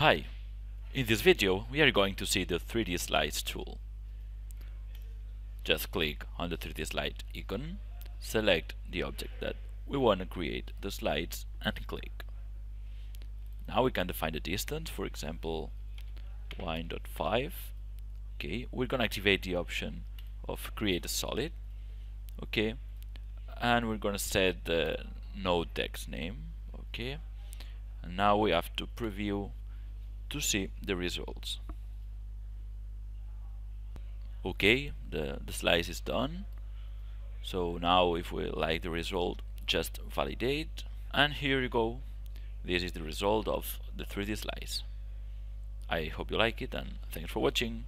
Hi, in this video we are going to see the 3D Slice tool. Just click on the 3D Slice icon, select the object that we want to create the slides and click. Now we can define the distance, for example 1.5. Okay, we're going to activate the option of create a solid. Okay, and we're going to set the node text name. Okay, and now we have to preview to see the results. Okay, the, the slice is done. So now if we like the result, just validate. And here you go. This is the result of the 3D slice. I hope you like it and thanks for watching.